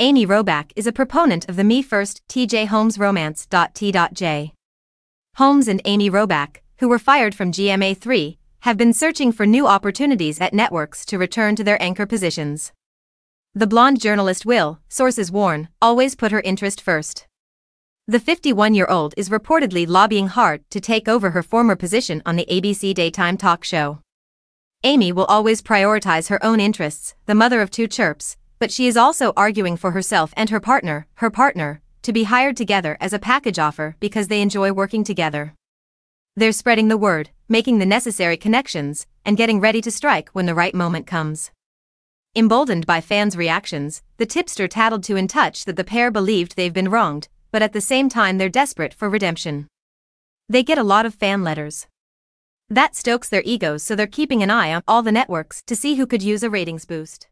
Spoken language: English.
Amy Robach is a proponent of the Me First TJ Holmes romance. T.J. Holmes and Amy Robach, who were fired from GMA3, have been searching for new opportunities at networks to return to their anchor positions. The blonde journalist will, sources warn, always put her interest first. The 51 year old is reportedly lobbying hard to take over her former position on the ABC daytime talk show. Amy will always prioritize her own interests, the mother of two chirps, but she is also arguing for herself and her partner, her partner, to be hired together as a package offer because they enjoy working together. They're spreading the word, making the necessary connections, and getting ready to strike when the right moment comes. Emboldened by fans' reactions, the tipster tattled to In Touch that the pair believed they've been wronged, but at the same time they're desperate for redemption. They get a lot of fan letters. That stokes their egos so they're keeping an eye on all the networks to see who could use a ratings boost.